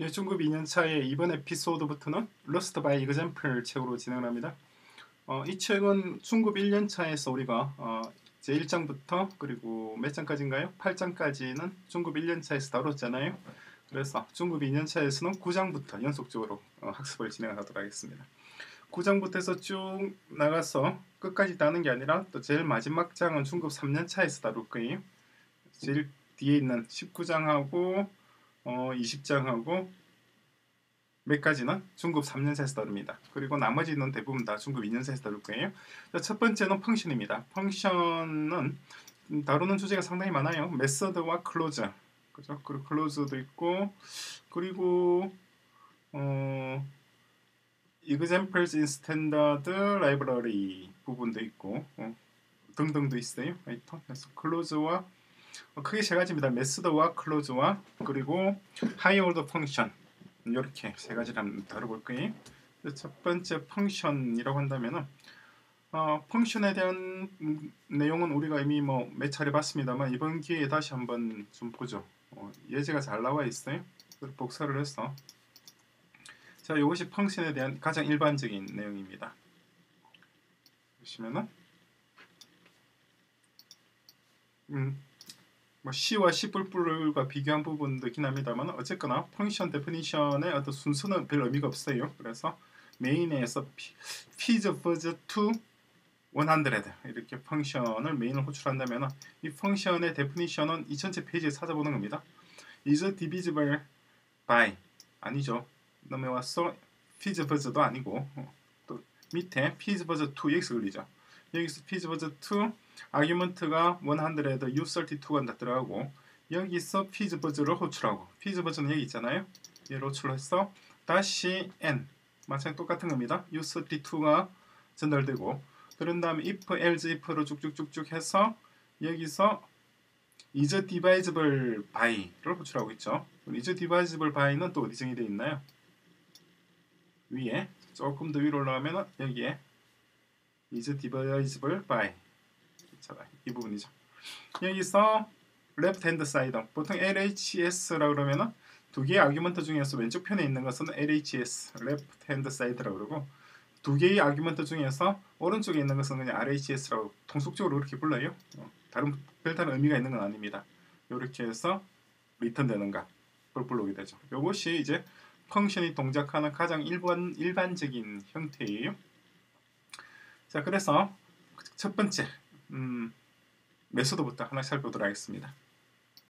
예, 중급 2년차의 이번 에피소드부터는 Rust by Example 책으로 진행을 합니다. 어, 이 책은 중급 1년차에서 우리가 어, 제 1장부터 그리고 몇 장까지인가요? 8장까지는 중급 1년차에서 다뤘잖아요. 그래서 중급 2년차에서는 9장부터 연속적으로 어, 학습을 진행하도록 하겠습니다. 9장부터 해서 쭉 나가서 끝까지 다는 게 아니라 또 제일 마지막 장은 중급 3년차에서 다룰 거예요. 제일 뒤에 있는 19장하고 어, 20장하고 몇 가지는 중급 3년차에서 다룹니다. 그리고 나머지는 대부분 다 중급 2년차에서 다룰 거예요. 첫 번째는 function입니다. Function은 다루는 주제가 상당히 많아요. method와 closure, 그죠? 그리고 closure도 있고, 그리고 어, examples in standard library 부분도 있고 어, 등등도 있어요. 그래서 closure와 어, 크게 세 가지입니다. method와 closure와 그리고 higher order function 이렇게 세 가지를 한번 다뤄볼 거예요. 첫 번째 function이라고 한다면은 어, function에 대한 내용은 우리가 이미 뭐 몇 차례 봤습니다만 이번 기회에 다시 한번 좀 보죠. 어, 예제가 잘 나와 있어요. 복사를 해서 자 이것이 function에 대한 가장 일반적인 내용입니다. 보시면은 음, 뭐 C와 C++과 비교한 부분도 있긴 합니다만 어쨌거나 function definition의 어떤 순서는 별 의미가 없어요. 그래서 main에서 fizzbuzz to 100 이렇게 function을 main을 호출한다면 이 function의 definition은 이 전체 페이지에 찾아보는 겁니다. is divisible by 아니죠. 넘어와서 fees first도 아니고 또 밑에 fees first to x 걸리죠. 여기서 first to 아규먼트가 100에도 U32가 들어가고 여기서 피즈버즈를 호출하고 피즈버즈는 여기 있잖아요. 얘를 호출해서 다시 n 마찬가지 똑같은 겁니다. U32가 전달되고 그런 다음에 if, else, if로 쭉쭉쭉쭉 해서 여기서 is divisible by를 호출하고 있죠. is divisible by는 또 어디 정의되어 있나요? 위에 조금 더 위로 올라가면 여기에 is divisible by 이 부분이죠. 여기서 left hand side 보통 LHS라고 그러면은 두 개의 아규먼트 중에서 왼쪽 편에 있는 것은 LHS left hand side라고 그러고 두 개의 아규먼트 중에서 오른쪽에 있는 것은 그냥 RHS라고 통속적으로 그렇게 불러요. 어, 다른 별다른 의미가 있는 건 아닙니다. 이렇게 해서 리턴되는가 볼 불러오게 되죠. 이것이 이제 펑션이 동작하는 가장 일반 일반적인 형태예요. 자, 그래서 첫 번째 음, 메소드부터 하나 살펴보도록 하겠습니다.